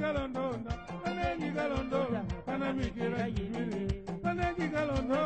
Kalondonda, kanengi kalondonda, kanamikira jibiri. Kanengi kalondonda,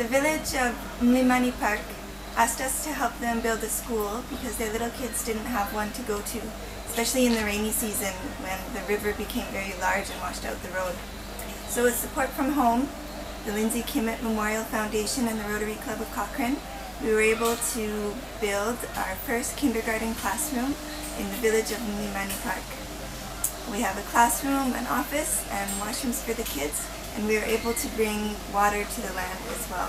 The village of Mlimani Park asked us to help them build a school because their little kids didn't have one to go to, especially in the rainy season when the river became very large and washed out the road. So with support from home, the Lindsay Kimmett Memorial Foundation and the Rotary Club of Cochrane, we were able to build our first kindergarten classroom in the village of Mlimani Park. We have a classroom, an office, and washrooms for the kids, and we were able to bring water to the land as well.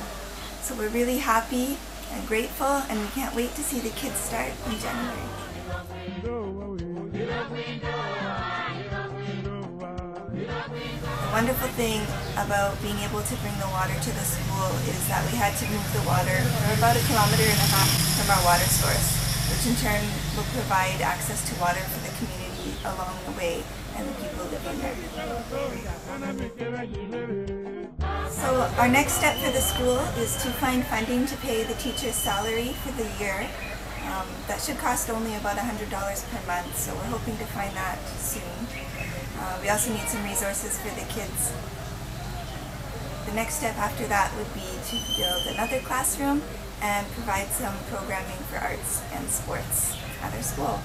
So we're really happy and grateful, and we can't wait to see the kids start in January. The wonderful thing about being able to bring the water to the school is that we had to move the water for about a kilometer and a half from our water source, which in turn will provide access to water for the community along the way and the people living there. So our next step for the school is to find funding to pay the teacher's salary for the year. Um, that should cost only about $100 per month, so we're hoping to find that soon. Uh, we also need some resources for the kids. The next step after that would be to build another classroom and provide some programming for arts and sports at our school.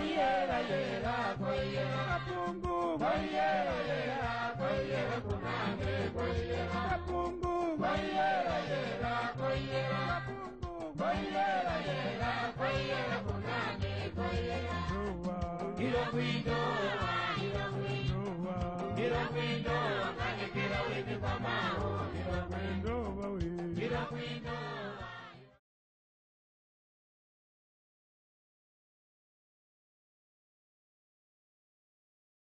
kwayera you. kwayera kapungu kwayera yera kwayera kunange kwayera kapungu kwayera yera kwayera kapungu kwayera yera kwayera kunange kwayera ruwa hilo kwindo hilo kwindo hilo kwindo kanekera wewe kwa